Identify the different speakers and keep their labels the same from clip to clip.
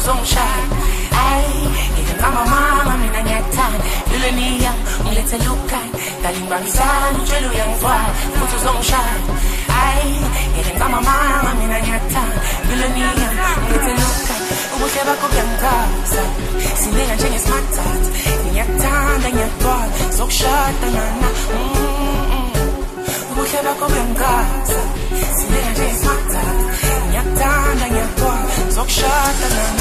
Speaker 1: angels on shine. Ay, kila mama mama mina nyatana Dunia mlete lukani Kalimba mizani jelu ya mvua Angels on shine. Ay, kila mama mama mina nyatana Dunia mlete lukani Ubuhle bakho kuyangaza Sinenga njengesimatathi Ngiyakuthanda ngiyakugwala Sokushada nana. Ubuhle bakho kuyangaza Sinenga njengesimatathi Ngiyakuthanda ngiyakugwala Sokushada nana.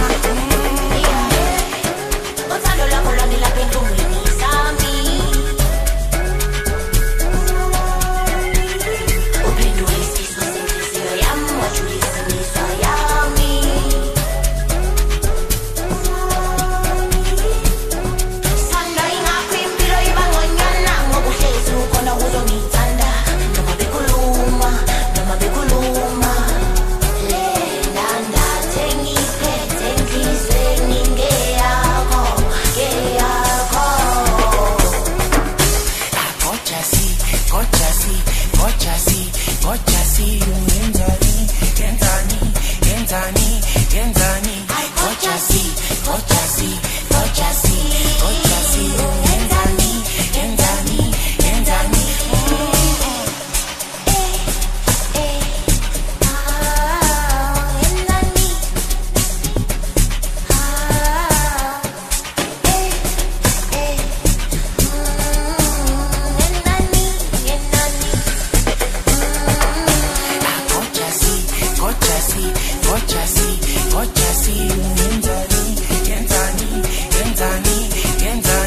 Speaker 1: see you. for chasi, for chasi, Kenzani, Kenzani, Kenzani, Kenzani.